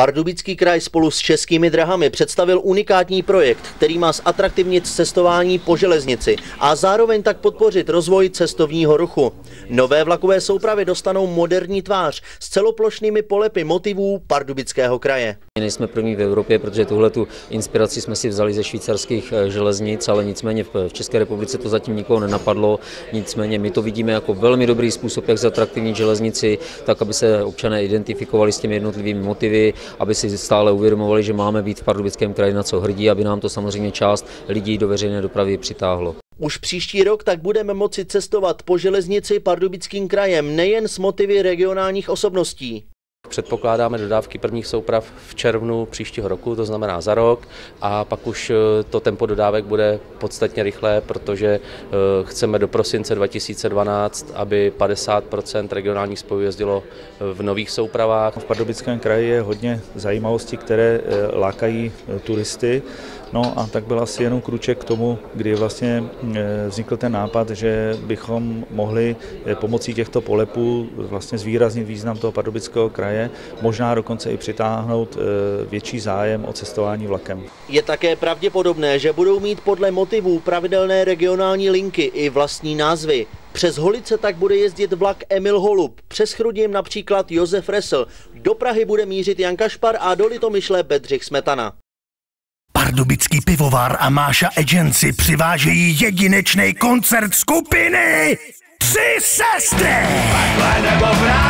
Pardubický kraj spolu s českými drahami představil unikátní projekt, který má zatraktivnit cestování po železnici a zároveň tak podpořit rozvoj cestovního ruchu. Nové vlakové soupravy dostanou moderní tvář s celoplošnými polepy motivů Pardubického kraje. Nejsme první v Evropě, protože tuhle tu inspiraci jsme si vzali ze švýcarských eh, železnic, ale nicméně v České republice to zatím nikoho nenapadlo. Nicméně my to vidíme jako velmi dobrý způsob, jak zatraktivnit železnici, tak aby se občané identifikovali s těmi jednotlivými motivy, aby si stále uvědomovali, že máme být v Pardubickém kraji na co hrdí, aby nám to samozřejmě část lidí do veřejné dopravy přitáhlo. Už příští rok tak budeme moci cestovat po železnici Pardubickým krajem nejen s motivy regionálních osobností. Předpokládáme dodávky prvních souprav v červnu příštího roku, to znamená za rok, a pak už eh, to tempo dodávek bude podstatně rychlé, protože eh, chceme do prosince 2012, aby 50% regionálních spojů jezdilo eh, v nových soupravách. V Pardubickém kraji je hodně zajímavostí, které lákají turisty. No a tak byl asi jenom kruček k tomu, kdy vlastně vznikl ten nápad, že bychom mohli pomocí těchto polepů vlastně zvýraznit význam toho pardubického kraje kraje, možná dokonce i přitáhnout eh, větší zájem o cestování vlakem. Je také pravděpodobné, že budou mít podle motivů pravidelné regionální linky i vlastní názvy. Přes Holice tak bude jezdit vlak Emil Holub, přes Chrudim například Josef Resl, do Prahy bude mířit Jan Kašpar a do Litomyšle Bedřich Smetana. Pardubický pivovar a Máša Agency přivážejí jedinečný koncert skupiny Tři sestry! Takhle nebo v ráji!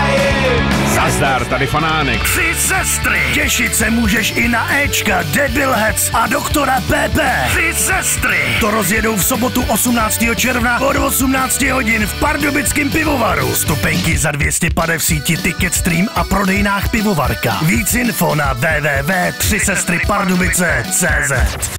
Nazdar, tady Fanánek. Tři sestry. Těšit se můžeš i na Ečka, Debilheads a doktora PP. Tři sestry. To rozjedou v sobotu 18. června od 18 hodin v Pardubickém pivovaru. Stupenky za 200 pade v síti Ticketstream a prodejnách pivovarka. Víc info na www.třisestrypardubice.cz